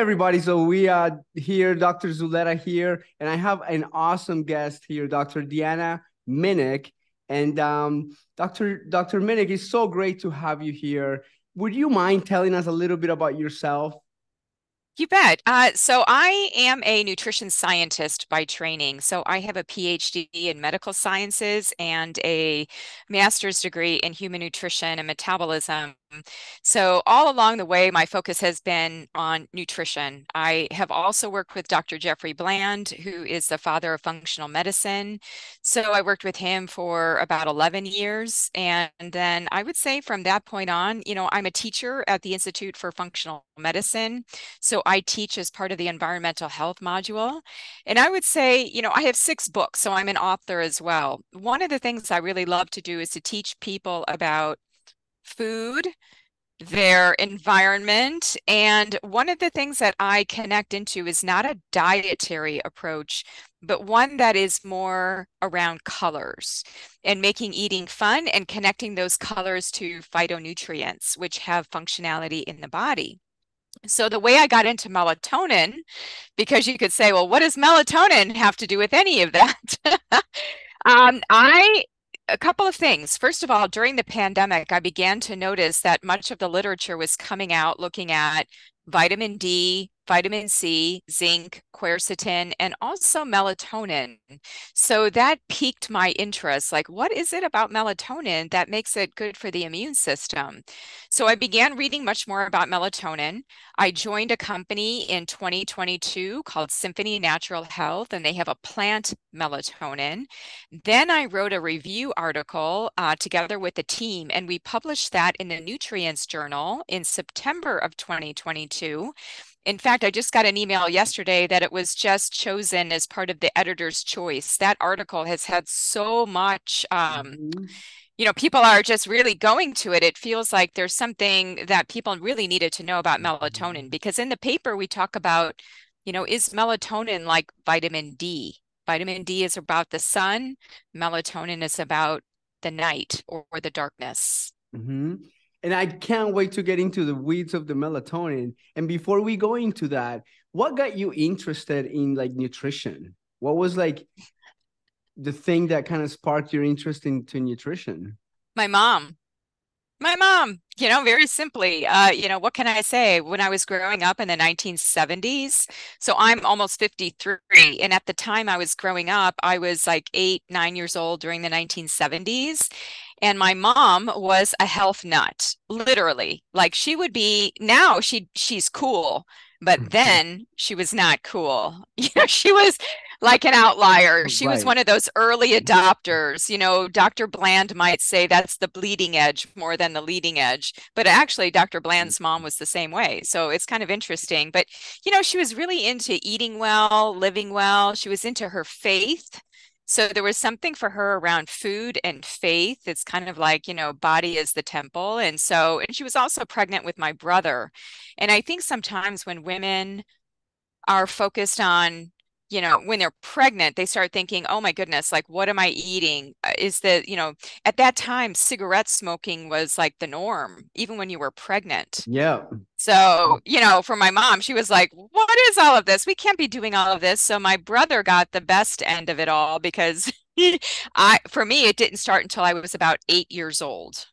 everybody. So we are here, Dr. Zuleta here, and I have an awesome guest here, Dr. Deanna Minich. And um, Dr. Dr. Minich, it's so great to have you here. Would you mind telling us a little bit about yourself? You bet. Uh, so I am a nutrition scientist by training. So I have a PhD in medical sciences and a master's degree in human nutrition and metabolism so, all along the way, my focus has been on nutrition. I have also worked with Dr. Jeffrey Bland, who is the father of functional medicine. So, I worked with him for about 11 years. And then I would say from that point on, you know, I'm a teacher at the Institute for Functional Medicine. So, I teach as part of the environmental health module. And I would say, you know, I have six books, so I'm an author as well. One of the things I really love to do is to teach people about food, their environment. And one of the things that I connect into is not a dietary approach, but one that is more around colors and making eating fun and connecting those colors to phytonutrients, which have functionality in the body. So the way I got into melatonin, because you could say, well, what does melatonin have to do with any of that? um, I a couple of things. First of all, during the pandemic, I began to notice that much of the literature was coming out looking at vitamin D, vitamin C, zinc, quercetin, and also melatonin. So that piqued my interest. Like, what is it about melatonin that makes it good for the immune system? So I began reading much more about melatonin. I joined a company in 2022 called Symphony Natural Health, and they have a plant melatonin. Then I wrote a review article uh, together with the team, and we published that in the Nutrients Journal in September of 2022. In fact, I just got an email yesterday that it was just chosen as part of the editor's choice. That article has had so much, um, mm-hmm. you know, people are just really going to it. It feels like there's something that people really needed to know about melatonin mm-hmm. because in the paper we talk about, you know, is melatonin like vitamin D? Vitamin D is about the sun, melatonin is about the night or, or the darkness. Mm-hmm and I can't wait to get into the weeds of the melatonin. And before we go into that, what got you interested in like nutrition? What was like the thing that kind of sparked your interest into nutrition? My mom my mom you know very simply uh, you know what can i say when i was growing up in the 1970s so i'm almost 53 and at the time i was growing up i was like eight nine years old during the 1970s and my mom was a health nut literally like she would be now she she's cool but mm-hmm. then she was not cool you know she was like an outlier. She right. was one of those early adopters. You know, Dr. Bland might say that's the bleeding edge more than the leading edge. But actually, Dr. Bland's mm-hmm. mom was the same way. So it's kind of interesting. But, you know, she was really into eating well, living well. She was into her faith. So there was something for her around food and faith. It's kind of like, you know, body is the temple. And so, and she was also pregnant with my brother. And I think sometimes when women are focused on you know when they're pregnant they start thinking oh my goodness like what am i eating? Uh, is the you know at that time cigarette smoking was like the norm even when you were pregnant. Yeah. So you know for my mom she was like what is all of this? We can't be doing all of this. So my brother got the best end of it all because i for me it didn't start until i was about eight years old.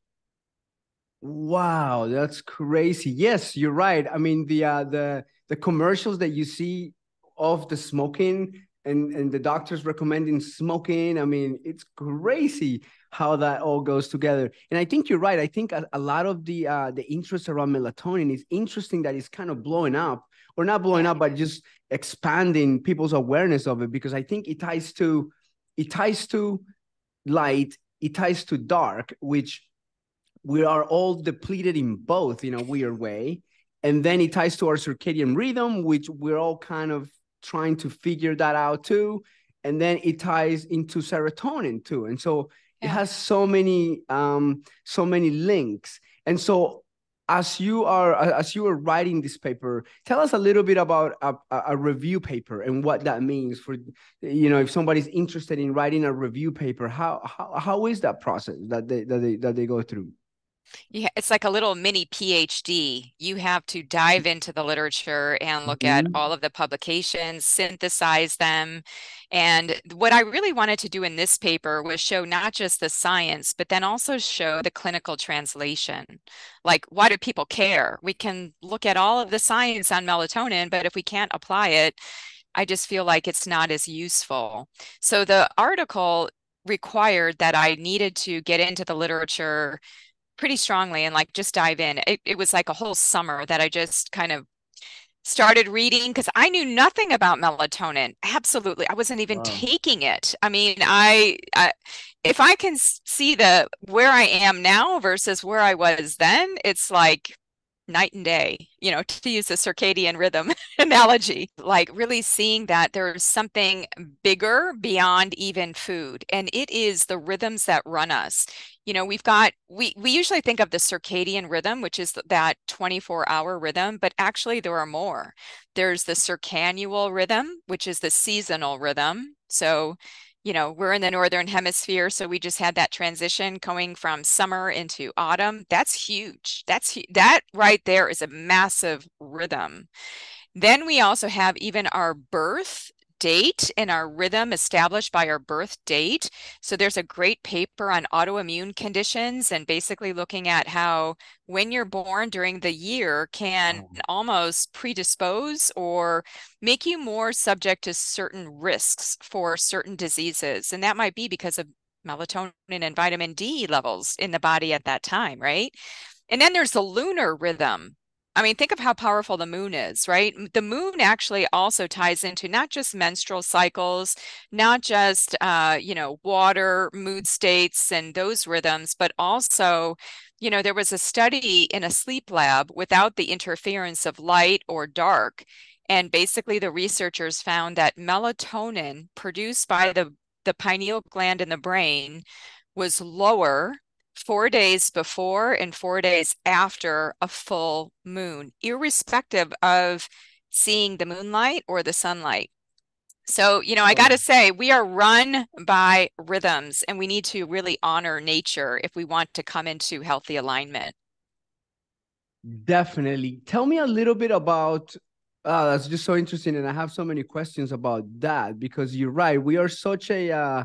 Wow that's crazy. Yes you're right. I mean the uh the the commercials that you see of the smoking and and the doctors recommending smoking. I mean it's crazy how that all goes together. And i think you're right. I think a, a lot of the uh the interest around melatonin is interesting that it's kind of blowing up or not blowing up but just expanding people's awareness of it because i think it ties to it ties to light it ties to dark which we are all depleted in both in a weird way. And then it ties to our circadian rhythm which we're all kind of trying to figure that out too. And then it ties into serotonin too. And so yeah. it has so many um so many links. And so as you are as you are writing this paper tell us a little bit about a, a, review paper and what that means for you know if somebody's interested in writing a review paper how how, how is that process that they that they that they go through Yeah, it's like a little mini PhD. You have to dive into the literature and look at Mhm. all of the publications, synthesize them. And what I really wanted to do in this paper was show not just the science, but then also show the clinical translation. Like, why do people care? We can look at all of the science on melatonin, but if we can't apply it, I just feel like it's not as useful. So the article required that I needed to get into the literature pretty strongly and like just dive in. It, it was like a whole summer that I just kind of started reading because I knew nothing about melatonin. Absolutely. I wasn't even Wow. taking it. I mean, I, I if I can see the where I am now versus where I was then, it's like night and day, you know, to use the circadian rhythm analogy, like really seeing that there's something bigger beyond even food. And it is the rhythms that run us. You know, we've got, we, we usually think of the circadian rhythm, which is that 24 hour rhythm, but actually there are more. There's the circannual rhythm, which is the seasonal rhythm. So you know, we're in the northern hemisphere, so we just had that transition going from summer into autumn. That's huge. That's that right there is a massive rhythm. Then we also have even our birth date and our rhythm established by our birth date. So there's a great paper on autoimmune conditions and basically looking at how when you're born during the year can almost predispose or make you more subject to certain risks for certain diseases. And that might be because of melatonin and vitamin D levels in the body at that time, right? And then there's the lunar rhythm. I mean, think of how powerful the moon is, right? The moon actually also ties into not just menstrual cycles, not just, uh, you know, water, mood states, and those rhythms, but also, you know, there was a study in a sleep lab without the interference of light or dark. And basically, the researchers found that melatonin produced by the, the pineal gland in the brain was lower four days before and four days after a full moon, irrespective of seeing the moonlight or the sunlight. So, you know, I got to say, we are run by rhythms and we need to really honor nature if we want to come into healthy alignment. Definitely. Tell me a little bit about uh, that's just so interesting. And I have so many questions about that because you're right. We are such a uh,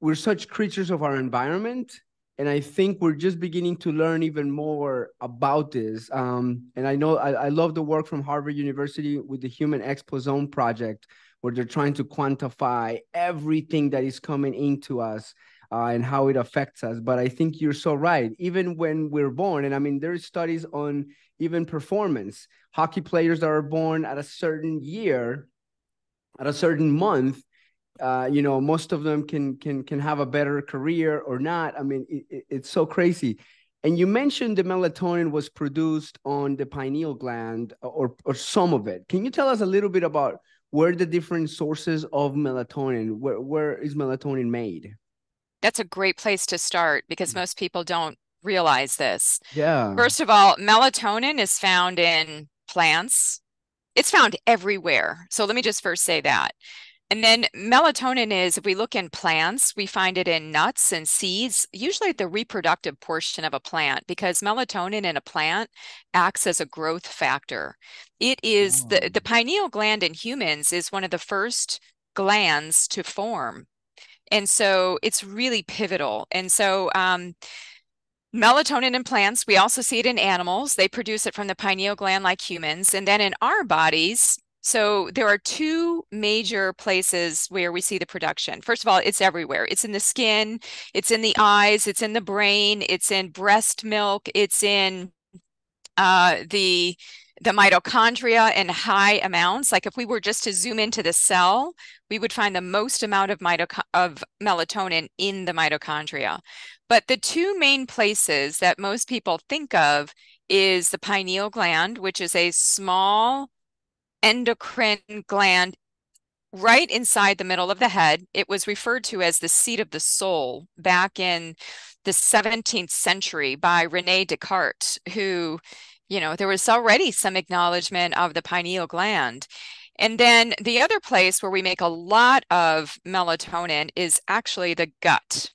we're such creatures of our environment and I think we're just beginning to learn even more about this. Um, and I know I, I, love the work from Harvard University with the Human Exposome Project, where they're trying to quantify everything that is coming into us uh, and how it affects us. But I think you're so right. Even when we're born, and I mean, there's studies on even performance. Hockey players that are born at a certain year, at a certain month, uh, you know, most of them can can can have a better career or not. I mean, it, it's so crazy. And you mentioned the melatonin was produced on the pineal gland or or some of it. Can you tell us a little bit about where the different sources of melatonin, where where is melatonin made? That's a great place to start because mm. most people don't realize this. Yeah. First of all, melatonin is found in plants. It's found everywhere. So let me just first say that. And then melatonin is, if we look in plants, we find it in nuts and seeds, usually at the reproductive portion of a plant, because melatonin in a plant acts as a growth factor. It is oh. the, the pineal gland in humans is one of the first glands to form. And so it's really pivotal. And so, um, Melatonin in plants, we also see it in animals. They produce it from the pineal gland like humans. And then in our bodies, so there are two major places where we see the production. First of all, it's everywhere. It's in the skin, it's in the eyes, it's in the brain, it's in breast milk, it's in uh, the the mitochondria in high amounts. Like if we were just to zoom into the cell, we would find the most amount of, of melatonin in the mitochondria. But the two main places that most people think of is the pineal gland, which is a small endocrine gland right inside the middle of the head. It was referred to as the seat of the soul back in the 17th century by Rene Descartes, who, you know, there was already some acknowledgement of the pineal gland. And then the other place where we make a lot of melatonin is actually the gut.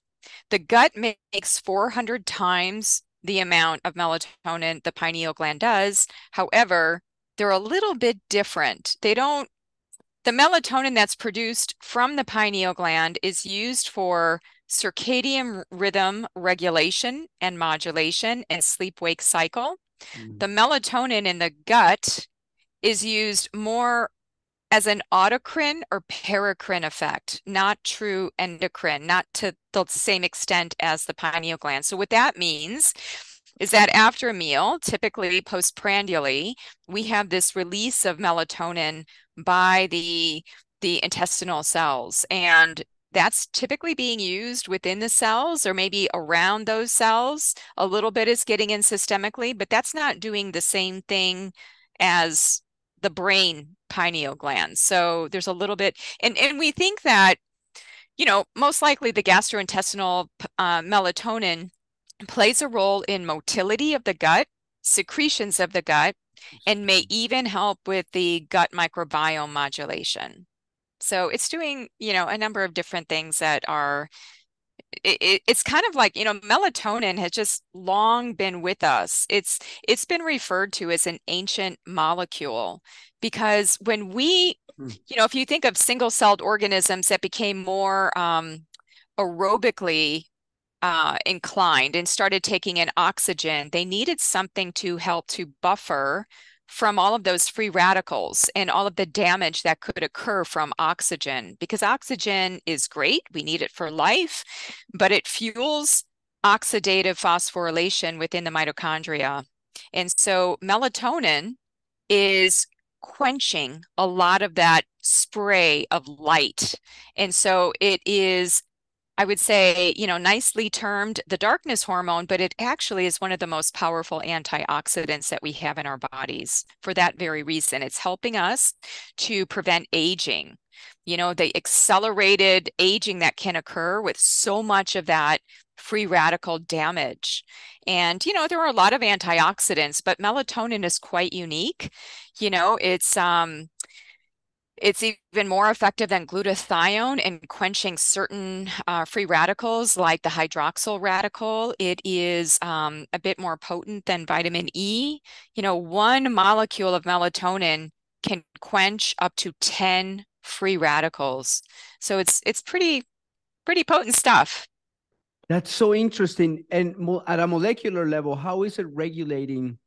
The gut makes 400 times the amount of melatonin the pineal gland does. However, they're a little bit different. They don't, the melatonin that's produced from the pineal gland is used for circadian rhythm regulation and modulation and sleep wake cycle. Mm. The melatonin in the gut is used more as an autocrine or paracrine effect, not true endocrine, not to the same extent as the pineal gland. So, what that means is that after a meal, typically postprandially, we have this release of melatonin by the the intestinal cells and that's typically being used within the cells or maybe around those cells. A little bit is getting in systemically, but that's not doing the same thing as the brain pineal gland. So there's a little bit, and, and we think that, you know, most likely the gastrointestinal uh, melatonin plays a role in motility of the gut, secretions of the gut, and may even help with the gut microbiome modulation. So it's doing, you know, a number of different things that are it, it's kind of like you know melatonin has just long been with us it's it's been referred to as an ancient molecule because when we hmm. you know if you think of single celled organisms that became more um, aerobically uh, inclined and started taking in oxygen they needed something to help to buffer from all of those free radicals and all of the damage that could occur from oxygen because oxygen is great we need it for life but it fuels oxidative phosphorylation within the mitochondria. And so melatonin is quenching a lot of that spray of light. And so it is I would say, you know, nicely termed the darkness hormone, but it actually is one of the most powerful antioxidants that we have in our bodies for that very reason. It's helping us to prevent aging. You know, the accelerated aging that can occur with so much of that free radical damage. And, you know, there are a lot of antioxidants, but melatonin is quite unique. You know, it's, um, it's even more effective than glutathione in quenching certain uh, free radicals like the hydroxyl radical. It is um, a bit more potent than vitamin E. You know, one molecule of melatonin can quench up to 10 free radicals. So it's it's pretty pretty potent stuff. That's so interesting. And at a molecular level, how is it regulating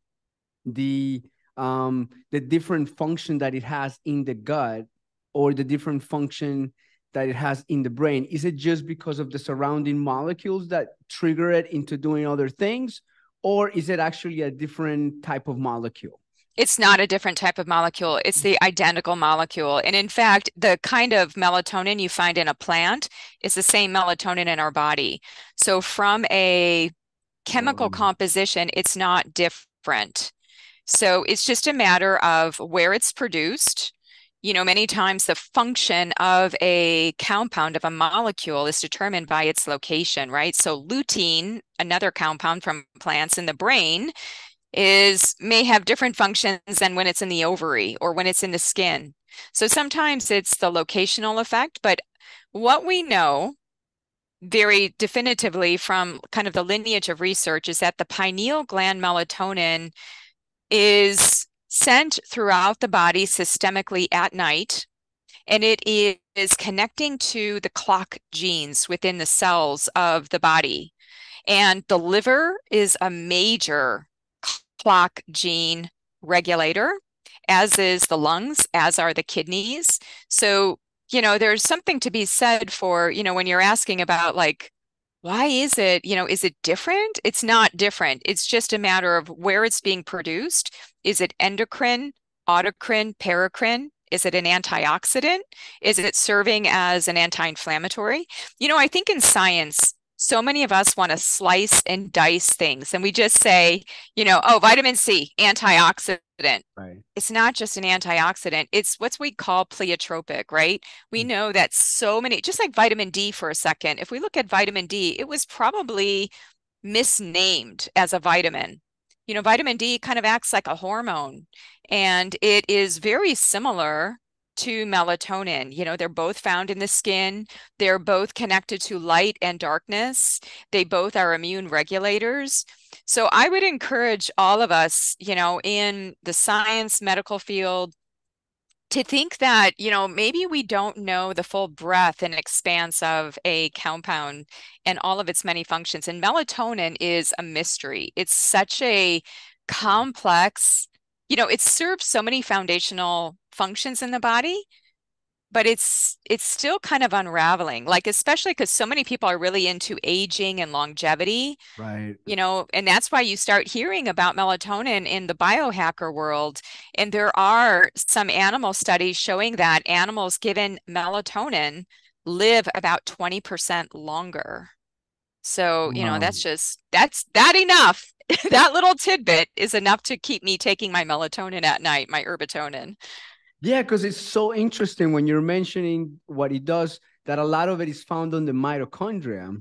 the um, the different function that it has in the gut or the different function that it has in the brain? Is it just because of the surrounding molecules that trigger it into doing other things? Or is it actually a different type of molecule? It's not a different type of molecule. It's the identical molecule. And in fact, the kind of melatonin you find in a plant is the same melatonin in our body. So, from a chemical um, composition, it's not different. So it's just a matter of where it's produced. You know, many times the function of a compound of a molecule is determined by its location, right? So lutein, another compound from plants in the brain, is may have different functions than when it's in the ovary or when it's in the skin. So sometimes it's the locational effect, but what we know very definitively from kind of the lineage of research is that the pineal gland melatonin is sent throughout the body systemically at night, and it is connecting to the clock genes within the cells of the body. And the liver is a major clock gene regulator, as is the lungs, as are the kidneys. So, you know, there's something to be said for, you know, when you're asking about like why is it, you know, is it different? It's not different. It's just a matter of where it's being produced. Is it endocrine, autocrine, paracrine? Is it an antioxidant? Is it serving as an anti inflammatory? You know, I think in science, so many of us want to slice and dice things and we just say you know oh vitamin c antioxidant right. it's not just an antioxidant it's what we call pleiotropic right we mm-hmm. know that so many just like vitamin d for a second if we look at vitamin d it was probably misnamed as a vitamin you know vitamin d kind of acts like a hormone and it is very similar to melatonin. You know, they're both found in the skin. They're both connected to light and darkness. They both are immune regulators. So I would encourage all of us, you know, in the science medical field to think that, you know, maybe we don't know the full breadth and expanse of a compound and all of its many functions. And melatonin is a mystery. It's such a complex you know, it serves so many foundational functions in the body, but it's it's still kind of unraveling. Like especially because so many people are really into aging and longevity. Right. You know, and that's why you start hearing about melatonin in the biohacker world. And there are some animal studies showing that animals given melatonin live about 20% longer. So, you know, that's just that's that enough that little tidbit is enough to keep me taking my melatonin at night, my herbatonin. Yeah, because it's so interesting when you're mentioning what it does, that a lot of it is found on the mitochondria.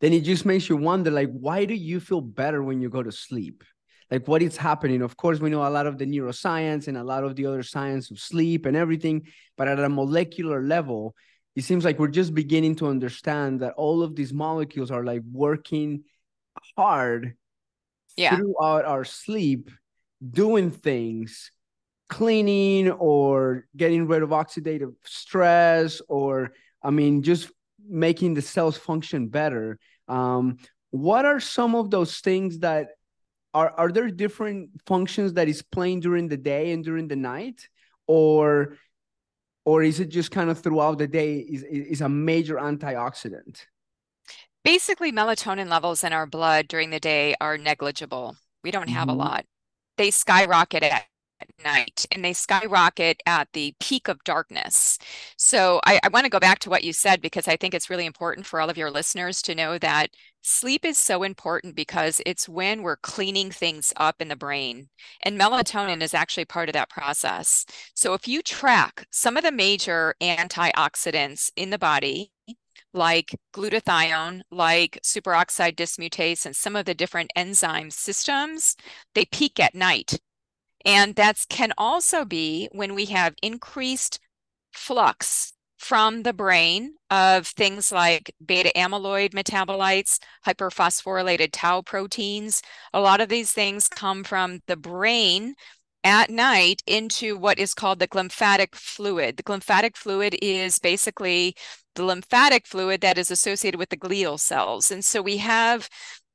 Then it just makes you wonder, like, why do you feel better when you go to sleep? Like, what is happening? Of course, we know a lot of the neuroscience and a lot of the other science of sleep and everything, but at a molecular level, it seems like we're just beginning to understand that all of these molecules are like working hard yeah. throughout our sleep doing things cleaning or getting rid of oxidative stress or i mean just making the cells function better. Um, what are some of those things that are are there different functions that is playing during the day and during the night? Or or is it just kind of throughout the day is is a major antioxidant basically melatonin levels in our blood during the day are negligible we don't have mm-hmm. a lot. They skyrocket at night and they skyrocket at the peak of darkness. So I, I want to go back to what you said because I think it's really important for all of your listeners to know that sleep is so important because it's when we're cleaning things up in the brain. And melatonin is actually part of that process. So if you track some of the major antioxidants in the body, like glutathione, like superoxide dismutase, and some of the different enzyme systems, they peak at night. And that can also be when we have increased flux from the brain of things like beta amyloid metabolites, hyperphosphorylated tau proteins. A lot of these things come from the brain at night into what is called the glymphatic fluid. The glymphatic fluid is basically the lymphatic fluid that is associated with the glial cells. And so we have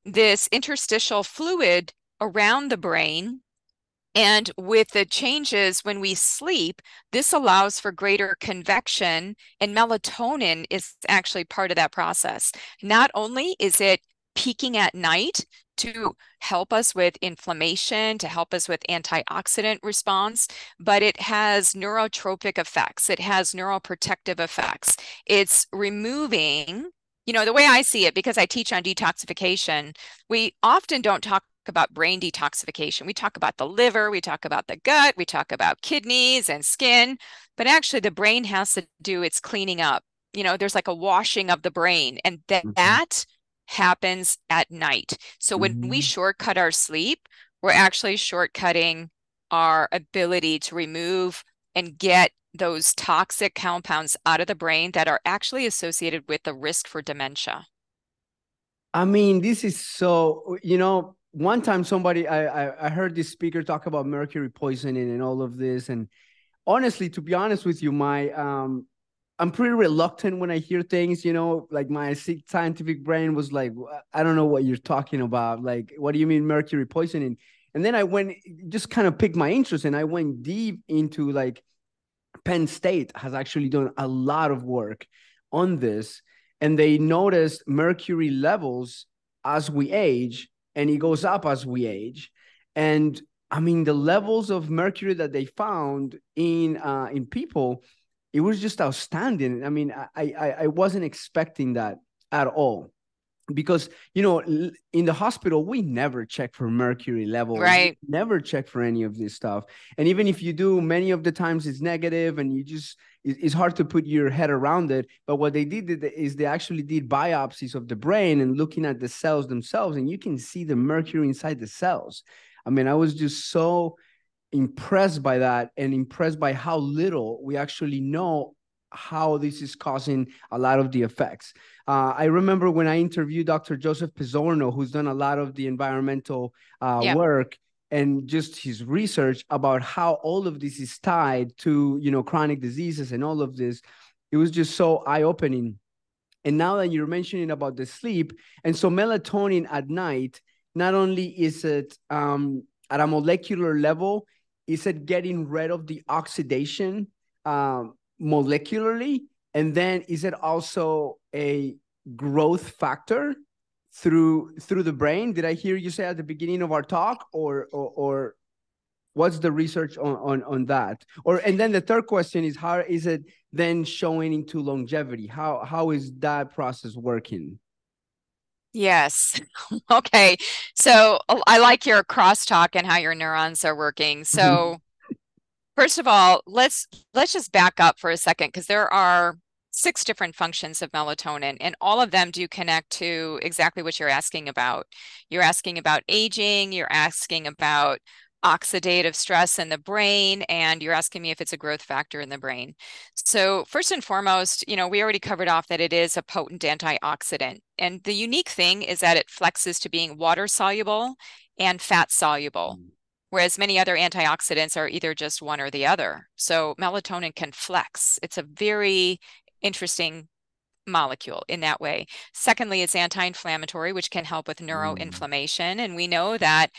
this interstitial fluid around the brain. And with the changes when we sleep, this allows for greater convection, and melatonin is actually part of that process. Not only is it peaking at night to help us with inflammation, to help us with antioxidant response, but it has neurotrophic effects. It has neuroprotective effects. It's removing, you know, the way I see it, because I teach on detoxification, we often don't talk about brain detoxification. We talk about the liver, we talk about the gut, we talk about kidneys and skin, but actually the brain has to do its cleaning up. You know, there's like a washing of the brain, and that, mm-hmm. that happens at night. So when mm-hmm. we shortcut our sleep, we're actually shortcutting our ability to remove and get those toxic compounds out of the brain that are actually associated with the risk for dementia. I mean, this is so, you know, one time somebody I, I heard this speaker talk about mercury poisoning and all of this. And honestly, to be honest with you, my um I'm pretty reluctant when I hear things, you know, like my scientific brain was like, I don't know what you're talking about. Like, what do you mean mercury poisoning? And then I went, just kind of picked my interest and I went deep into like Penn State has actually done a lot of work on this. And they noticed mercury levels as we age and it goes up as we age. And I mean, the levels of mercury that they found in uh, in people it was just outstanding. I mean, I, I I wasn't expecting that at all. Because you know in the hospital we never check for mercury level right. never check for any of this stuff. And even if you do many of the times it's negative and you just it's hard to put your head around it. But what they did is they actually did biopsies of the brain and looking at the cells themselves and you can see the mercury inside the cells. I mean i was just so impressed by that and impressed by how little we actually know how this is causing a lot of the effects. Uh, I remember when I interviewed Dr. Joseph Pizzorno, who's done a lot of the environmental uh, yeah. work and just his research about how all of this is tied to you know chronic diseases and all of this. It was just so eye opening. And now that you're mentioning about the sleep, and so melatonin at night, not only is it um, at a molecular level, is it getting rid of the oxidation um, molecularly? And then is it also a growth factor through through the brain? Did I hear you say at the beginning of our talk, or or, or what's the research on, on on that? Or and then the third question is how is it then showing into longevity? How how is that process working? Yes. okay. So oh, I like your crosstalk and how your neurons are working. Mm-hmm. So First of all, let's let's just back up for a second because there are six different functions of melatonin and all of them do connect to exactly what you're asking about. You're asking about aging, you're asking about oxidative stress in the brain and you're asking me if it's a growth factor in the brain. So first and foremost, you know, we already covered off that it is a potent antioxidant. And the unique thing is that it flexes to being water soluble and fat soluble. Mm whereas many other antioxidants are either just one or the other. So melatonin can flex. It's a very interesting molecule in that way. Secondly, it's anti-inflammatory, which can help with mm. neuroinflammation. Mm. And we know that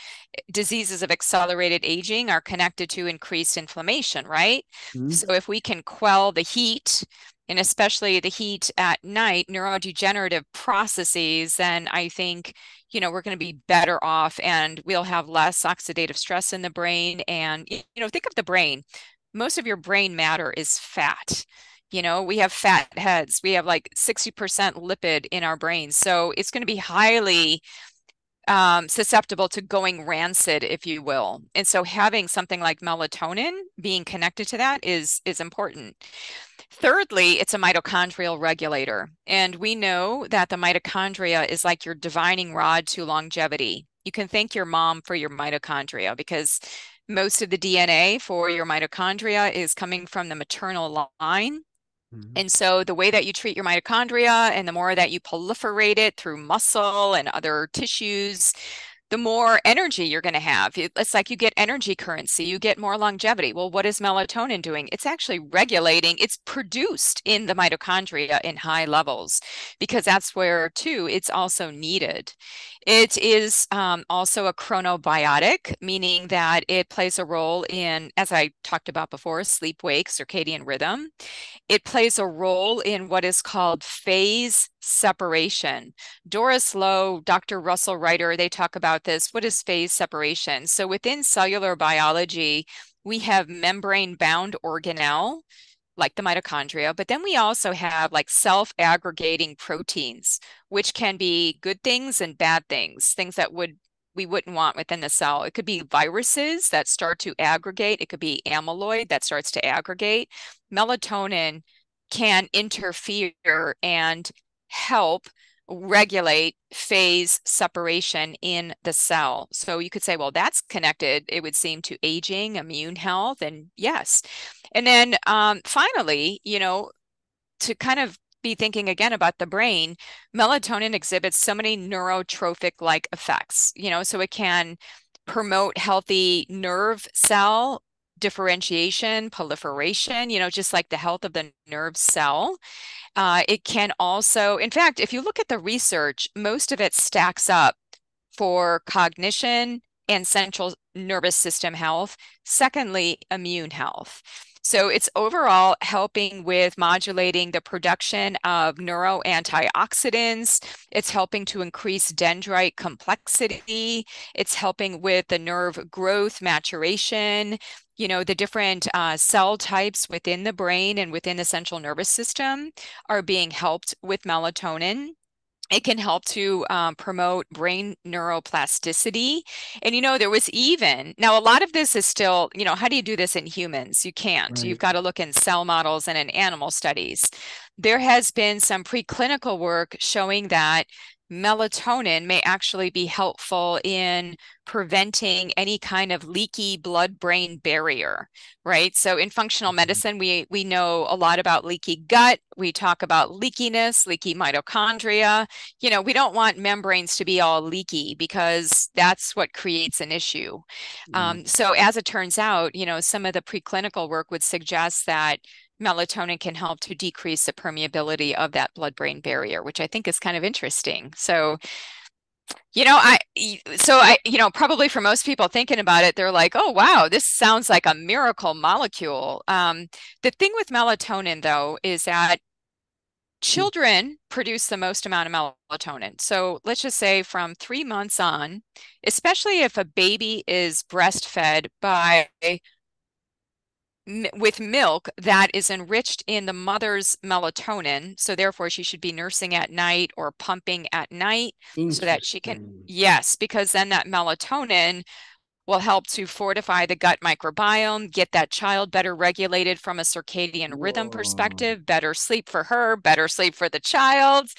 diseases of accelerated aging are connected to increased inflammation, right? Mm. So if we can quell the heat and especially the heat at night, neurodegenerative processes, then I think, you know, we're going to be better off and we'll have less oxidative stress in the brain. And, you know, think of the brain. Most of your brain matter is fat. You know, we have fat heads, we have like 60% lipid in our brains. So it's going to be highly um, susceptible to going rancid, if you will. And so having something like melatonin being connected to that is is important. Thirdly, it's a mitochondrial regulator. And we know that the mitochondria is like your divining rod to longevity. You can thank your mom for your mitochondria because most of the DNA for your mitochondria is coming from the maternal line. Mm-hmm. And so the way that you treat your mitochondria and the more that you proliferate it through muscle and other tissues, the more energy you're going to have. It's like you get energy currency, you get more longevity. Well, what is melatonin doing? It's actually regulating, it's produced in the mitochondria in high levels because that's where, too, it's also needed. It is um, also a chronobiotic, meaning that it plays a role in, as I talked about before, sleep wake, circadian rhythm. It plays a role in what is called phase separation. Doris Loh, Dr. Russell Reiter, they talk about this. What is phase separation? So within cellular biology, we have membrane bound organelle like the mitochondria, but then we also have like self aggregating proteins, which can be good things and bad things, things that would we wouldn't want within the cell. It could be viruses that start to aggregate, it could be amyloid that starts to aggregate. Melatonin can interfere and help regulate phase separation in the cell. So you could say, well, that's connected, it would seem, to aging, immune health, and yes. And then um, finally, you know, to kind of be thinking again about the brain, melatonin exhibits so many neurotrophic like effects, you know, so it can promote healthy nerve cell differentiation, proliferation, you know, just like the health of the nerve cell. Uh, it can also, in fact, if you look at the research, most of it stacks up for cognition and central nervous system health. Secondly, immune health. So it's overall helping with modulating the production of neuroantioxidants. It's helping to increase dendrite complexity. It's helping with the nerve growth, maturation, you know, the different uh, cell types within the brain and within the central nervous system are being helped with melatonin. It can help to um, promote brain neuroplasticity. And, you know, there was even, now a lot of this is still, you know, how do you do this in humans? You can't. Right. You've got to look in cell models and in animal studies. There has been some preclinical work showing that melatonin may actually be helpful in preventing any kind of leaky blood brain barrier right so in functional mm-hmm. medicine we we know a lot about leaky gut we talk about leakiness leaky mitochondria you know we don't want membranes to be all leaky because that's what creates an issue mm-hmm. um, so as it turns out you know some of the preclinical work would suggest that melatonin can help to decrease the permeability of that blood brain barrier, which I think is kind of interesting. So, you know, I, so I, you know, probably for most people thinking about it, they're like, oh, wow, this sounds like a miracle molecule. Um, the thing with melatonin, though, is that children produce the most amount of melatonin. So let's just say from three months on, especially if a baby is breastfed by with milk that is enriched in the mother's melatonin. So therefore she should be nursing at night or pumping at night so that she can, yes, because then that melatonin will help to fortify the gut microbiome, get that child better regulated from a circadian Whoa. rhythm perspective, better sleep for her, better sleep for the child,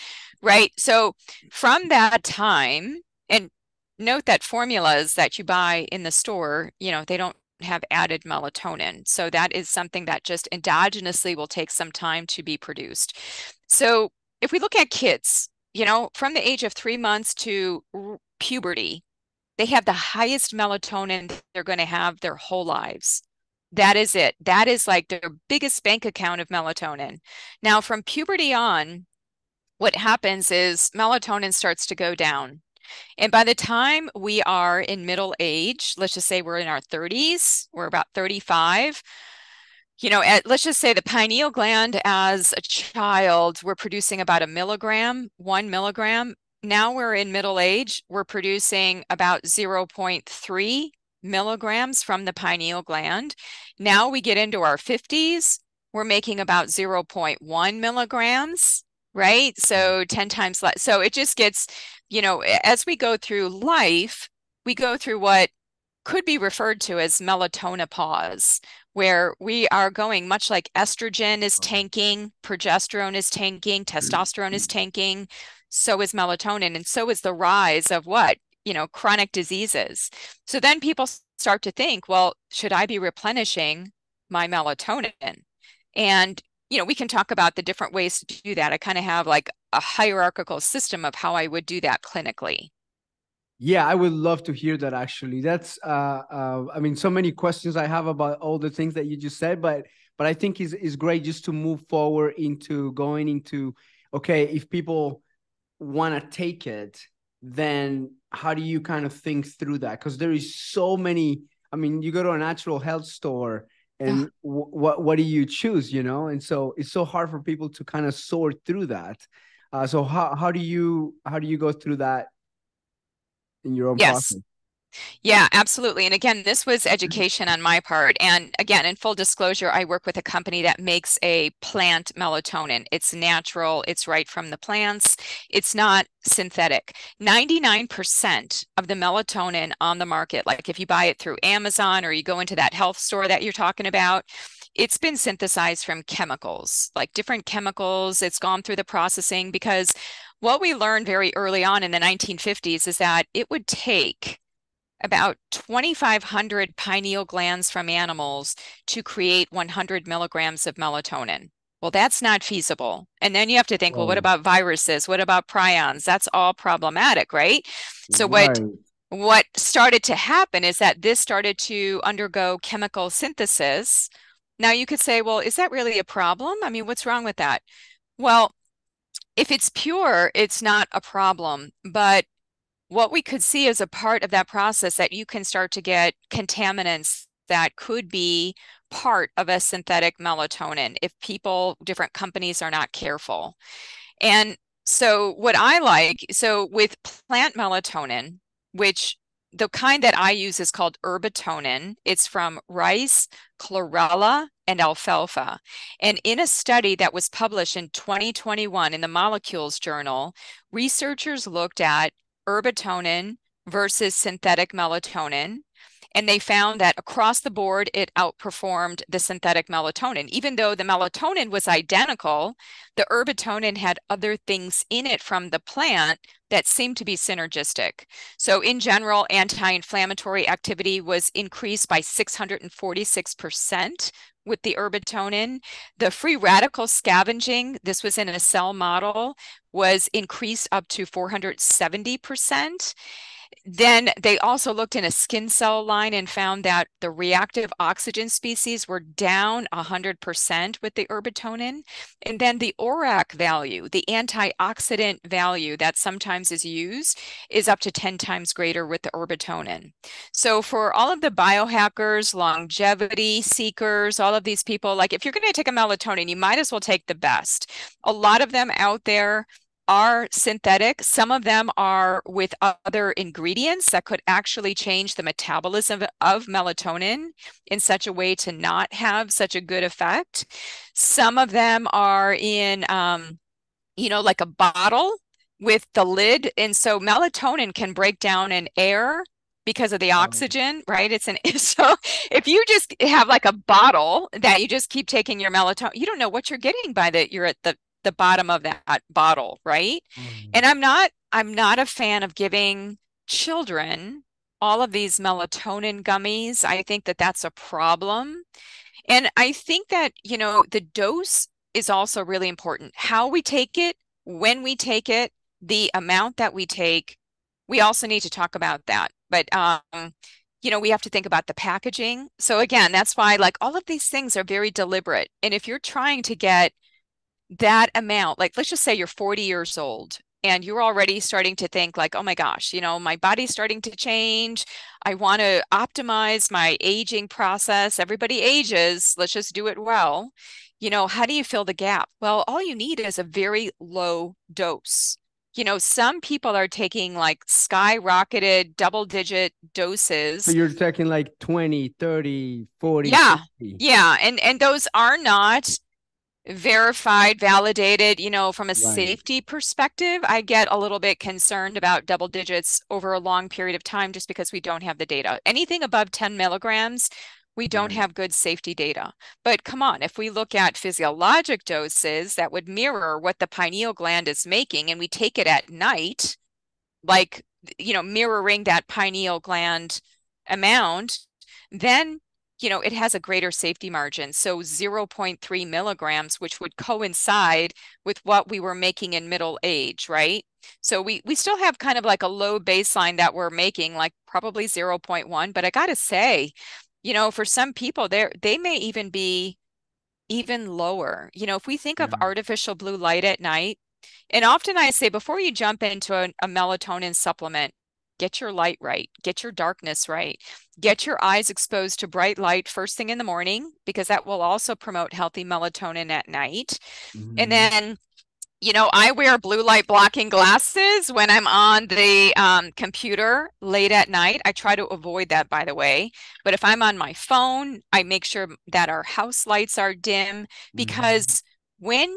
right? So from that time, and note that formulas that you buy in the store, you know, they don't have added melatonin. So that is something that just endogenously will take some time to be produced. So if we look at kids, you know, from the age of three months to puberty, they have the highest melatonin they're going to have their whole lives. That is it. That is like their biggest bank account of melatonin. Now, from puberty on, what happens is melatonin starts to go down. And by the time we are in middle age, let's just say we're in our 30s, we're about 35. You know, at, let's just say the pineal gland as a child, we're producing about a milligram, one milligram. Now we're in middle age, we're producing about 0.3 milligrams from the pineal gland. Now we get into our 50s, we're making about 0.1 milligrams right? So 10 times less. So it just gets, you know, as we go through life, we go through what could be referred to as melatonopause, where we are going much like estrogen is uh-huh. tanking, progesterone is tanking, mm-hmm. testosterone is mm-hmm. tanking, so is melatonin, and so is the rise of what? You know, chronic diseases. So then people start to think, well, should I be replenishing my melatonin? And you know, we can talk about the different ways to do that. I kind of have like a hierarchical system of how I would do that clinically. Yeah, I would love to hear that actually. That's uh, uh I mean so many questions I have about all the things that you just said, but but I think is is great just to move forward into going into okay, if people want to take it, then how do you kind of think through that? Because there is so many. I mean, you go to a natural health store and yeah. what what do you choose you know and so it's so hard for people to kind of sort through that uh, so how, how do you how do you go through that in your own yes. process yeah, absolutely. And again, this was mm-hmm. education on my part. And again, in full disclosure, I work with a company that makes a plant melatonin. It's natural, it's right from the plants, it's not synthetic. 99% of the melatonin on the market, like if you buy it through Amazon or you go into that health store that you're talking about, it's been synthesized from chemicals, like different chemicals. It's gone through the processing because what we learned very early on in the 1950s is that it would take about 2,500 pineal glands from animals to create 100 milligrams of melatonin. Well, that's not feasible. And then you have to think, well, what about viruses? What about prions? That's all problematic, right? So right. what what started to happen is that this started to undergo chemical synthesis. Now you could say, well, is that really a problem? I mean, what's wrong with that? Well, if it's pure, it's not a problem. But what we could see as a part of that process that you can start to get contaminants that could be part of a synthetic melatonin if people different companies are not careful. And so what i like so with plant melatonin which the kind that i use is called herbatonin it's from rice chlorella and alfalfa. And in a study that was published in 2021 in the molecules journal researchers looked at herbatonin versus synthetic melatonin. And they found that across the board, it outperformed the synthetic melatonin. Even though the melatonin was identical, the herbatonin had other things in it from the plant that seemed to be synergistic. So, in general, anti inflammatory activity was increased by 646% with the herbatonin. The free radical scavenging, this was in a cell model, was increased up to 470%. Then they also looked in a skin cell line and found that the reactive oxygen species were down 100% with the herbatonin. And then the ORAC value, the antioxidant value that sometimes is used, is up to 10 times greater with the herbatonin. So for all of the biohackers, longevity seekers, all of these people, like if you're going to take a melatonin, you might as well take the best. A lot of them out there are synthetic. Some of them are with other ingredients that could actually change the metabolism of melatonin in such a way to not have such a good effect. Some of them are in, um, you know, like a bottle with the lid. And so melatonin can break down in air because of the oxygen, right? It's an so if you just have like a bottle that you just keep taking your melatonin, you don't know what you're getting by the you're at the the bottom of that bottle, right? Mm. And I'm not I'm not a fan of giving children all of these melatonin gummies. I think that that's a problem. And I think that, you know, the dose is also really important. How we take it, when we take it, the amount that we take, we also need to talk about that. But um you know, we have to think about the packaging. So again, that's why like all of these things are very deliberate. And if you're trying to get that amount, like let's just say you're 40 years old and you're already starting to think like oh my gosh you know my body's starting to change. I want to optimize my aging process. Everybody ages. Let's just do it well. You know how do you fill the gap? Well all you need is a very low dose. You know some people are taking like skyrocketed double digit doses. So you're taking like 20 30 40 yeah. 50. yeah. And and those are not verified, validated, you know, from a safety perspective, I get a little bit concerned about double digits over a long period of time just because we don't have the data. Anything above 10 milligrams, we don't have good safety data. But come on, if we look at physiologic doses that would mirror what the pineal gland is making and we take it at night, like, you know, mirroring that pineal gland amount, then you know, it has a greater safety margin. So 0.3 milligrams, which would coincide with what we were making in middle age, right? So we we still have kind of like a low baseline that we're making, like probably 0.1. But I gotta say, you know, for some people, there they may even be even lower. You know, if we think yeah. of artificial blue light at night, and often I say before you jump into a, a melatonin supplement, get your light right, get your darkness right, get your eyes exposed to bright light first thing in the morning, because that will also promote healthy melatonin at night. Mm-hmm. And then you know, I wear blue light blocking glasses when I'm on the um, computer late at night. I try to avoid that, by the way. But if I'm on my phone, I make sure that our house lights are dim because mm-hmm. when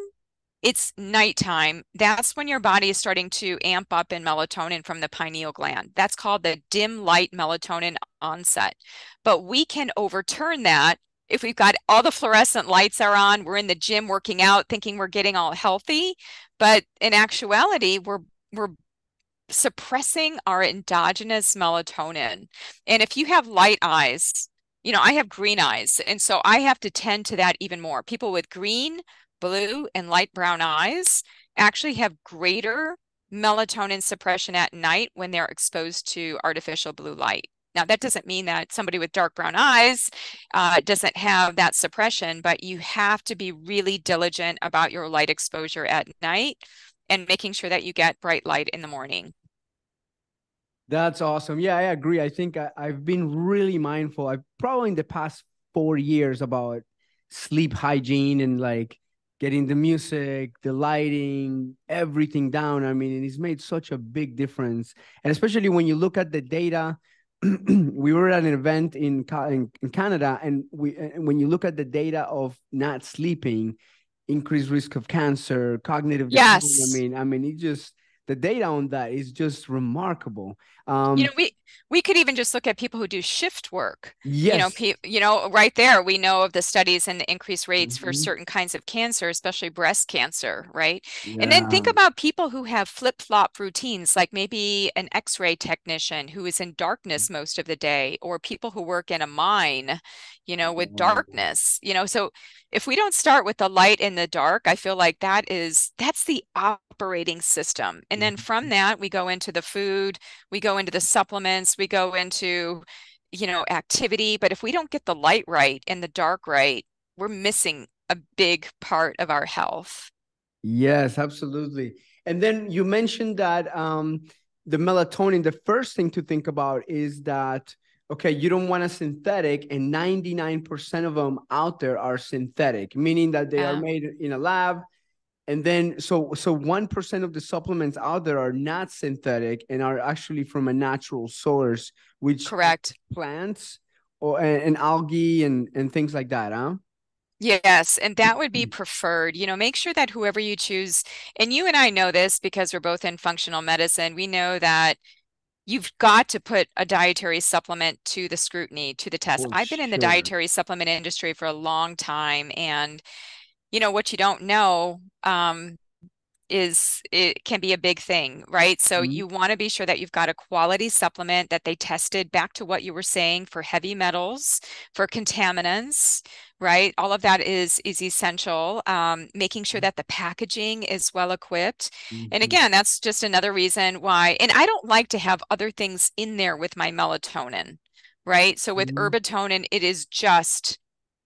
it's nighttime, that's when your body is starting to amp up in melatonin from the pineal gland. That's called the dim light melatonin onset. But we can overturn that if we've got all the fluorescent lights are on, we're in the gym working out, thinking we're getting all healthy. But in actuality, we're we're suppressing our endogenous melatonin. And if you have light eyes, you know, I have green eyes. And so I have to tend to that even more. People with green blue and light brown eyes actually have greater melatonin suppression at night when they're exposed to artificial blue light. Now, that doesn't mean that somebody with dark brown eyes uh, doesn't have that suppression, but you have to be really diligent about your light exposure at night and making sure that you get bright light in the morning. That's awesome. Yeah, I agree. I think I, have been really mindful. I probably in the past four years about sleep hygiene and like getting the music, the lighting, everything down. I mean, it's made such a big difference. And especially when you look at the data, we were at an event in, in, in Canada, and we and when you look at the data of not sleeping, increased risk of cancer, cognitive. Yes. I mean, I mean, it just the data on that is just remarkable. Um, you know, we we could even just look at people who do shift work. yes. You know, pe- you know, right there we know of the studies and the increased rates for Mhm. certain kinds of cancer, especially breast cancer, right? And then think about people who have flip-flop routines, like maybe an X-ray technician who is in darkness most of the day, or people who work in a mine, you know, with Oh. darkness, you know. So if we don't start with the light in the dark, I feel like that is that's the operating system. And then from Mhm. that, we go into the food, we go into the supplements, we go into, you know, activity. But if we don't get the light right and the dark right, we're missing a big part of our health. Yes, absolutely. And then you mentioned that um, the melatonin, the first thing to think about is that, okay, you don't want a synthetic, and 99% of them out there are synthetic, meaning that they are made in a lab. And then, so so 1% of the supplements out there are not synthetic and are actually from a natural source, which Correct. plants or and, and algae and, and things like that, huh? Yes, and that would be Mhm. preferred. You know, make sure that whoever you choose, and you and I know this because we're both in functional medicine, we know that you've got to put a dietary supplement to the scrutiny, to the test. For I've been in the dietary supplement industry for a long time, and you know, what you don't know, um, is it can be a big thing, right? So Mhm. you want to be sure that you've got a quality supplement that they tested back to what you were saying for heavy metals, for contaminants, right? All of that is is essential. Um, making sure that the packaging is well equipped. And Mhm. again, that's just another reason why, and I don't like to have other things in there with my melatonin, right? So with Mhm. herbatonin, it is just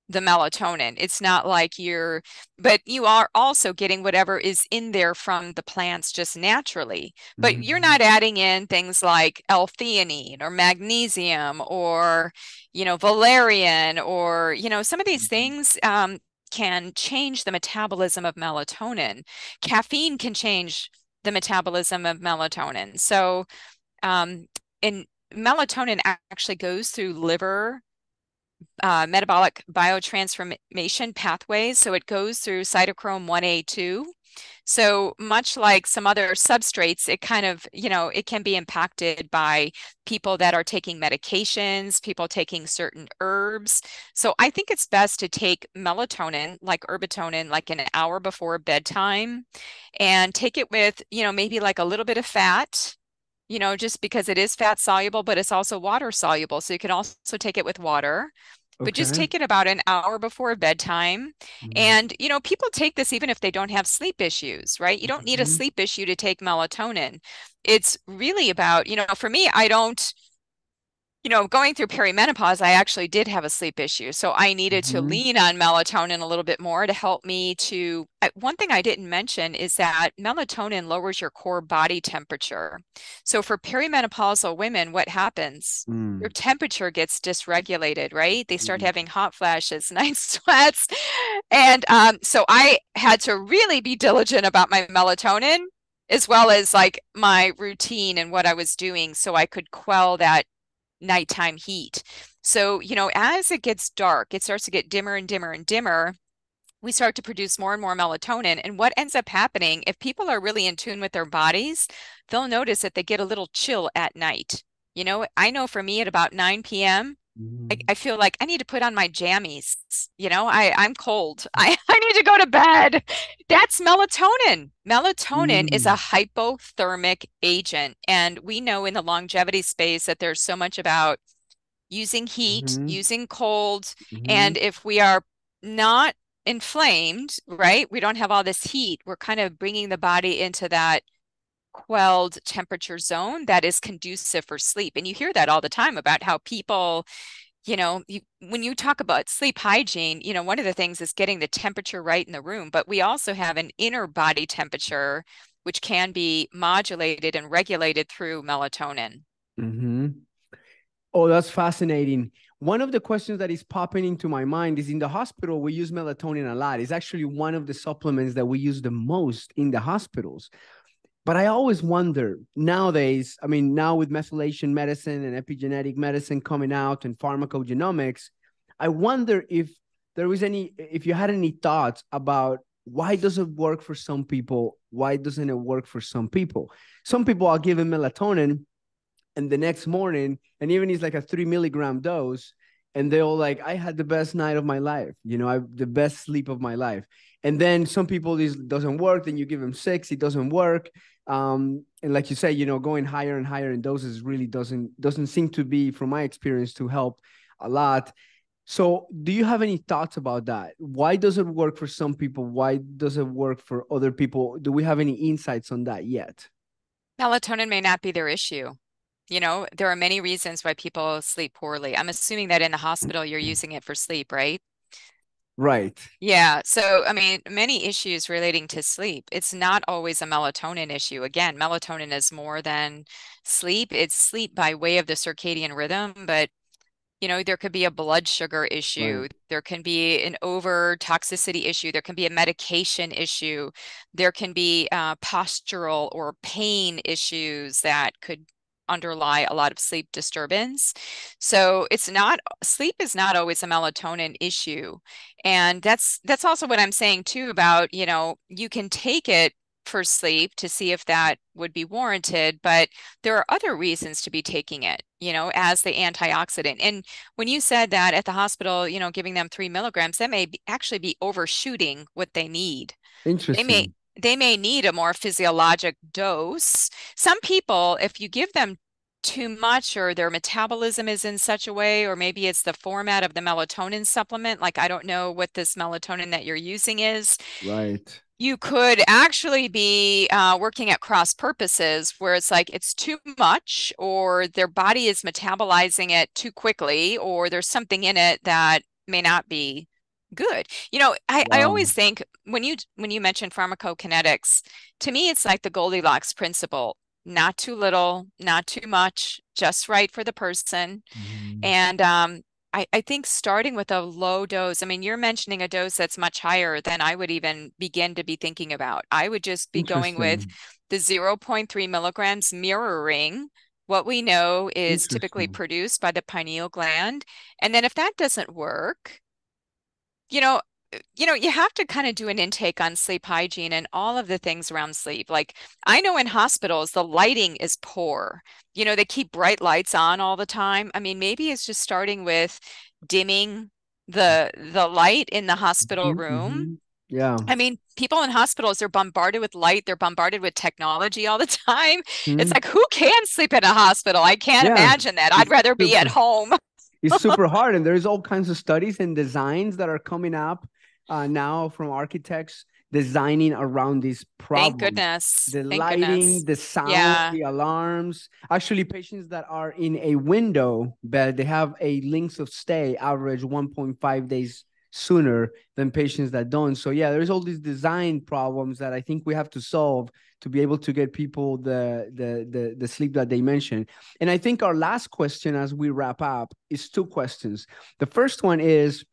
the melatonin. It's not like you're, but you are also getting whatever is in there from the plants just naturally. But you're Mhm. not adding in things like L-theanine or magnesium or, you know, valerian or, you know, some of these Mhm. things um, can change the metabolism of melatonin. Caffeine can change the metabolism of melatonin. So, um, and melatonin actually goes through liver uh, metabolic biotransformation pathways. So it goes through cytochrome 1A2. So much like some other substrates, it kind of, you know, it can be impacted by people that are taking medications, people taking certain herbs. So I think it's best to take melatonin, like herbatonin, like an hour before bedtime and take it with, you know, maybe like a little bit of fat you know, just because it is fat soluble, but it's also water soluble. So you can also take it with water, but just take it about an hour before bedtime. Mhm. And, you know, people take this even if they don't have sleep issues, right? You don't need a Mhm. sleep issue to take melatonin. It's really about, you know, for me, I don't, you know, going through perimenopause, I actually did have a sleep issue. So I needed to Mhm. lean on melatonin a little bit more to help me to. I- One thing I didn't mention is that melatonin lowers your core body temperature. So for perimenopausal women, what happens? Your Mm. temperature gets dysregulated, right? They start Mm. having hot flashes, night sweats. And um, so I had to really be diligent about my melatonin as well as like my routine and what I was doing so I could quell that nighttime heat. So, you know, as it gets dark, it starts to get dimmer and dimmer and dimmer. We start to produce more and more melatonin. And what ends up happening, if people are really in tune with their bodies, they'll notice that they get a little chill at night. You know, I know for me at about 9 p.m., I, Mhm. I feel like I need to put on my jammies. You know, I, I'm cold. I, I need to go to bed. That's melatonin. Melatonin is a Mm. hypothermic agent. And we know in the longevity space that there's so much about using heat, Mhm. using cold. Mhm. And if we are not inflamed, right, we don't have all this heat, we're kind of bringing the body into that quelled temperature zone that is conducive for sleep. And you hear that all the time about how people, you know, you, when you talk about sleep hygiene, you know, one of the things is getting the temperature right in the room, but we also have an inner body temperature, which can be modulated and regulated through melatonin. Mm-hmm. Oh, that's fascinating. One of the questions that is popping into my mind is in the hospital, we use melatonin a lot. It's actually one of the supplements that we use the most in the hospitals. But I always wonder nowadays, I mean, now with methylation medicine and epigenetic medicine coming out and pharmacogenomics, I wonder if there was any, if you had any thoughts about why does it work for some people? Why doesn't it work for some people? Some people are given melatonin and the next morning, and even it's like a three milligram dose, and they're all like, I had the best night of my life, you know, I the best sleep of my life. And then some people this doesn't work, then you give them six, it doesn't work. Um, and like you say, you know, going higher and higher in doses really doesn't doesn't seem to be, from my experience, to help a lot. So, do you have any thoughts about that? Why does it work for some people? Why does it work for other people? Do we have any insights on that yet? Melatonin may not be their issue. You know, there are many reasons why people sleep poorly. I'm assuming that in the hospital you're using it for sleep, right? Right. Yeah. So, I mean, many issues relating to sleep. It's not always a melatonin issue. Again, melatonin is more than sleep. It's sleep by way of the circadian rhythm, but you know, there could be a blood sugar issue. Right. There can be an over toxicity issue. There can be a medication issue. There can be uh, postural or pain issues that could underlie a lot of sleep disturbance. So it's not sleep is not always a melatonin issue. And that's that's also what I'm saying too about, you know, you can take it for sleep to see if that would be warranted, but there are other reasons to be taking it, you know, as the antioxidant. And when you said that at the hospital, you know, giving them three milligrams, that may be, actually be overshooting what they need. They may Interesting. They may need a more physiologic dose. Some people, if you give them too much or their metabolism is in such a way, or maybe it's the format of the melatonin supplement, like I don't know what this melatonin that you're using is, Right. you could actually be uh, working at cross purposes where it's like it's too much, or their body is metabolizing it too quickly, or there's something in it that may not be good. You know, I, I always think when you when you mention pharmacokinetics, to me it's like the Goldilocks principle. Not too little, not too much, just right for the person. Mhm. And um, I, I think starting with a low dose, I mean, you're mentioning a dose that's much higher than I would even begin to be thinking about. I would just be going with the 0.3 milligrams mirroring what we know is typically produced by the pineal gland. And then if that doesn't work, you know, you know, you have to kind of do an intake on sleep hygiene and all of the things around sleep. Like I know in hospitals, the lighting is poor. You know, they keep bright lights on all the time. I mean, maybe it's just starting with dimming the the light in the hospital Mhm, room. mhm. Yeah. I mean, people in hospitals, they're bombarded with light, they're bombarded with technology all the time. It's Mhm. like, who can sleep in a hospital? I can't Yeah. imagine that. I'd rather be at home. It's super hard and there's all kinds of studies and designs that are coming up uh, now from architects designing around these Thank problems goodness. the Thank lighting goodness. the sound Yeah. the alarms actually patients that are in a window bed they have a length of stay average 1.5 days sooner than patients that don't. So yeah there's all these design problems that i think we have to solve to be able to get people the the the, the sleep that they mentioned. And i think our last question as we wrap up is two questions. The first one is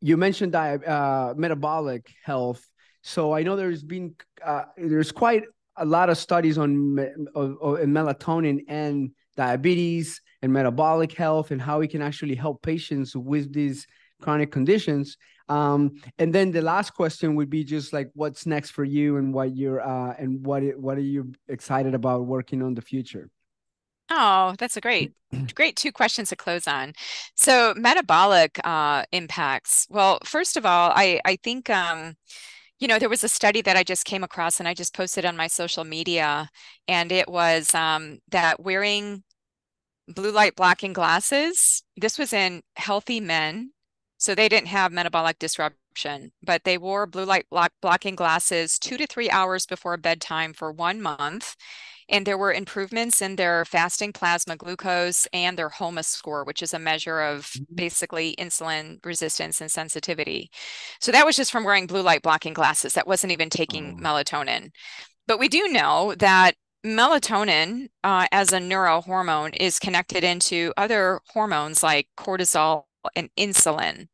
you mentioned uh, metabolic health. So I know there's been uh, there's quite a lot of studies on me- of, of melatonin and diabetes and metabolic health and how we can actually help patients with these chronic conditions. Um, and then the last question would be just like what's next for you and what you're uh, and what what are you excited about working on the future? Oh, that's a great, great two questions to close on. So metabolic uh, impacts. Well, first of all, I I think um, you know there was a study that I just came across and I just posted on my social media, and it was um, that wearing blue light blocking glasses. This was in healthy men, so they didn't have metabolic disruption, but they wore blue light block blocking glasses two to three hours before bedtime for one month and there were improvements in their fasting plasma glucose and their HOMA score, which is a measure of basically insulin resistance and sensitivity. So that was just from wearing blue light blocking glasses. That wasn't even taking Oh. melatonin. But we do know that melatonin, uh, as a neurohormone, is connected into other hormones like cortisol and insulin.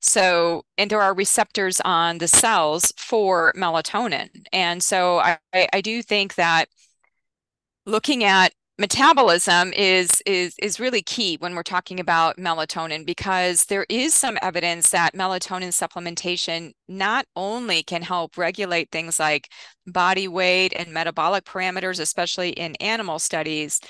So, and there are receptors on the cells for melatonin. And so I, I do think that looking at metabolism is is is really key when we're talking about melatonin because there is some evidence that melatonin supplementation not only can help regulate things like body weight and metabolic parameters especially in animal studies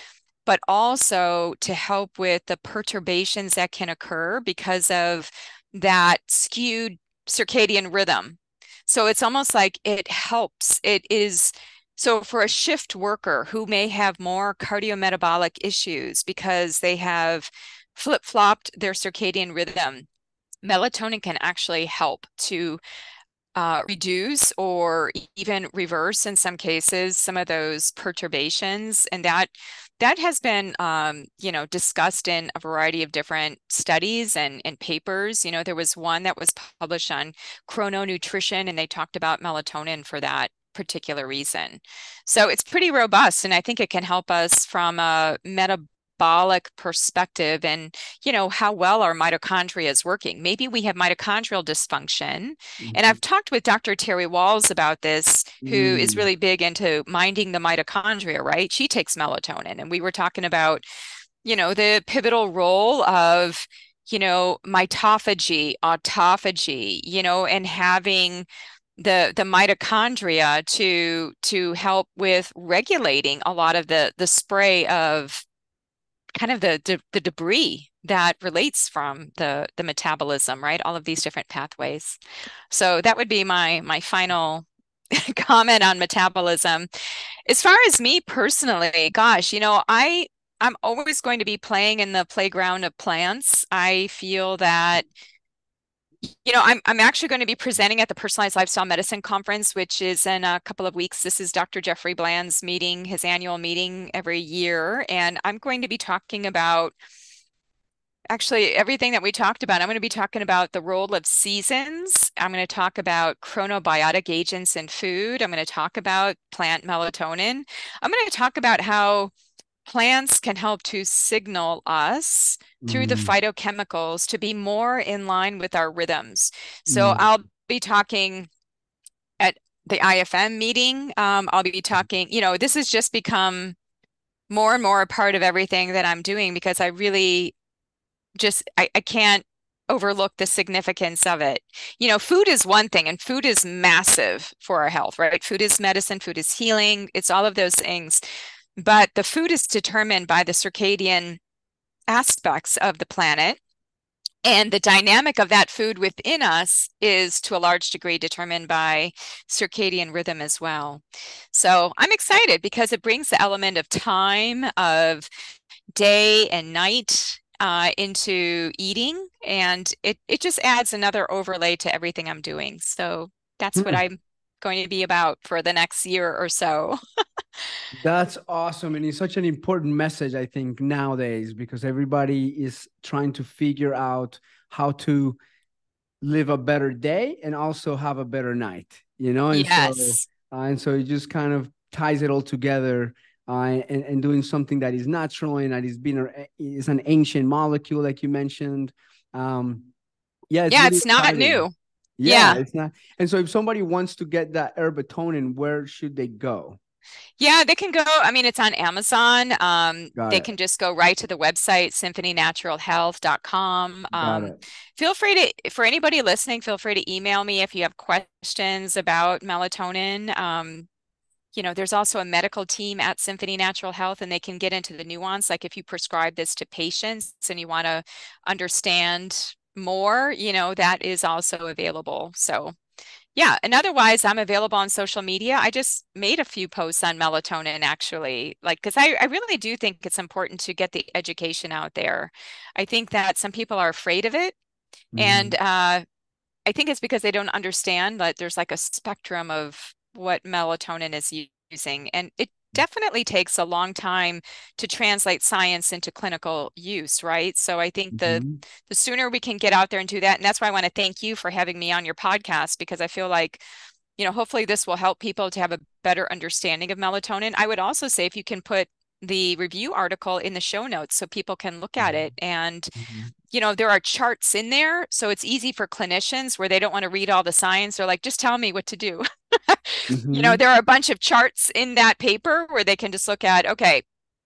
but also to help with the perturbations that can occur because of that skewed circadian rhythm. So it's almost like it helps it is so, for a shift worker who may have more cardiometabolic issues because they have flip flopped their circadian rhythm, melatonin can actually help to uh, reduce or even reverse in some cases some of those perturbations and that that has been um, you know discussed in a variety of different studies and, and papers you know there was one that was published on chrononutrition and they talked about melatonin for that particular reason. So it's pretty robust, and I think it can help us from a metabolic perspective and you know how well our mitochondria is working maybe we have mitochondrial dysfunction mm-hmm. and i've talked with dr terry Wahls about this who mm. is really big into minding the mitochondria right she takes melatonin and we were talking about you know the pivotal role of you know mitophagy autophagy you know and having the the mitochondria to to help with regulating a lot of the the spray of kind of the the, the debris that relates from the the metabolism right? All of these different pathways. So that would be my my final comment on metabolism. As far as me personally gosh you know i i'm always going to be playing in the playground of plants. I feel that you know, I'm I'm actually going to be presenting at the Personalized Lifestyle Medicine Conference, which is in a couple of weeks. This is Dr. Jeffrey Bland's meeting, his annual meeting every year, and I'm going to be talking about actually everything that we talked about. I'm going to be talking about the role of seasons. I'm going to talk about chronobiotic agents in food. I'm going to talk about plant melatonin. I'm going to talk about how plants can help to signal us through mm. the phytochemicals to be more in line with our rhythms. So mm. I'll be talking at the IFM meeting. Um, I'll be talking, you know, this has just become more and more a part of everything that I'm doing because I really just, I, I can't overlook the significance of it. You know, food is one thing, and food is massive for our health, right? Food is medicine, food is healing, it's all of those things. But the food is determined by the circadian aspects of the planet. And the dynamic of that food within us is to a large degree determined by circadian rhythm as well. So I'm excited because it brings the element of time, of day and night uh, into eating, and it, it just adds another overlay to everything I'm doing. So that's mm. what I'm going to be about for the next year or so. That's awesome. And it's such an important message, I think, nowadays, because everybody is trying to figure out how to live a better day and also have a better night, you know? And yes. So, uh, and so it just kind of ties it all together. Uh, and, and doing something that is natural and that is being a, is an ancient molecule, like you mentioned. Um, yeah, it's yeah, really it's not new. Yeah, yeah, it's not. And so, if somebody wants to get that herbatonin, where should they go? Yeah, they can go. I mean, it's on Amazon. Um, they it. can just go right to the website, symphonynaturalhealth.com. Um, feel free to, for anybody listening, feel free to email me if you have questions about melatonin. Um, you know, there's also a medical team at Symphony Natural Health, and they can get into the nuance. Like if you prescribe this to patients and you want to understand more, you know, that is also available. So yeah, and otherwise, I'm available on social media. I just made a few posts on melatonin actually, like, because I, I really do think it's important to get the education out there. I think that some people are afraid of it. Mm-hmm. And uh, I think it's because they don't understand that there's like a spectrum of what melatonin is using. And it definitely takes a long time to translate science into clinical use right so i think the mm-hmm. the sooner we can get out there and do that and that's why i want to thank you for having me on your podcast because i feel like you know hopefully this will help people to have a better understanding of melatonin i would also say if you can put the review article in the show notes so people can look at it mm-hmm. and mm-hmm. you know there are charts in there so it's easy for clinicians where they don't want to read all the science they're like just tell me what to do mm-hmm. you know mm-hmm. there are a bunch of charts in that paper where they can just look at okay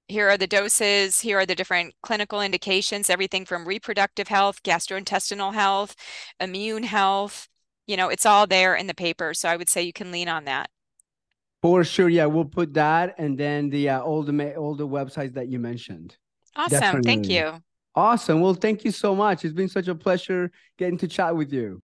here are the doses, here are the different clinical indications, everything from reproductive health, gastrointestinal health, immune health. You know, it's all there in the paper. So I would say you can lean on that. For sure, yeah, we'll put that and then the uh, all the all the websites that you mentioned. Awesome, Definitely. thank you. Awesome. Well, thank you so much. It's been such a pleasure getting to chat with you.